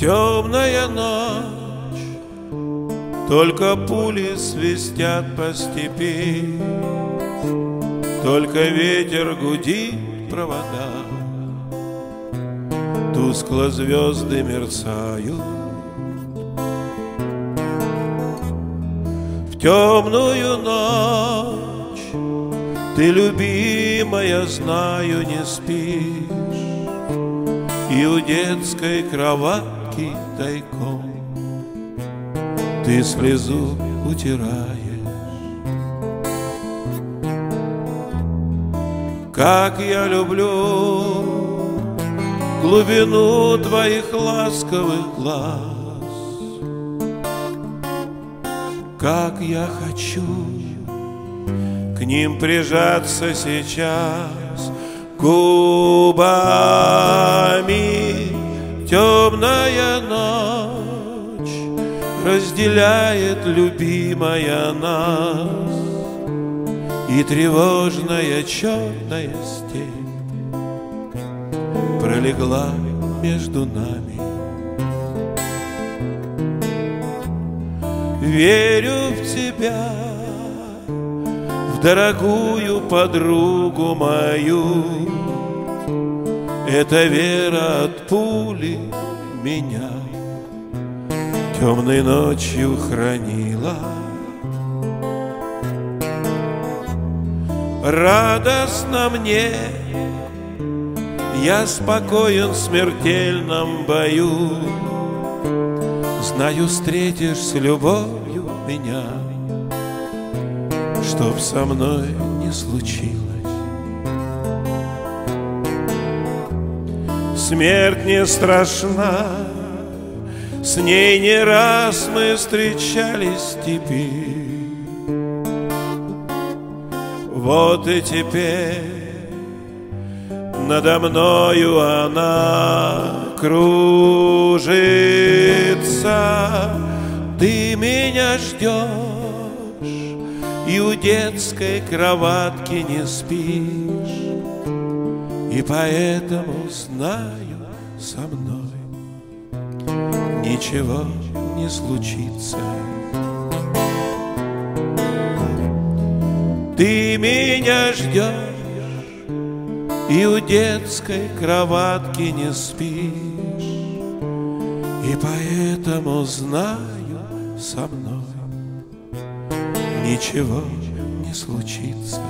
Темная ночь, только пули свистят по степи, Только ветер гудит провода, Тускло звезды мерцают. В темную ночь ты, любимая, знаю, не спишь, И у детской кроватки тайком Ты слезу утираешь. Как я люблю глубину твоих ласковых глаз, Как я хочу к ним прижаться сейчас губами. Темная ночь разделяет любимая нас, И тревожная черная степь пролегла между нами. Верю в тебя, дорогую подругу мою. Эта вера от пули меня темной ночью хранила. Радостно мне, я спокоен в смертельном бою. Знаю, встретишь с любовью меня чтоб со мной не случилось. Смерть не страшна, с ней не раз мы встречались теперь. Вот и теперь надо мною она кружится. Ты меня ждешь и у детской кроватки не спишь, И поэтому знаю со мной Ничего не случится. Ты меня ждешь И у детской кроватки не спишь, И поэтому знаю со мной ничего не случится.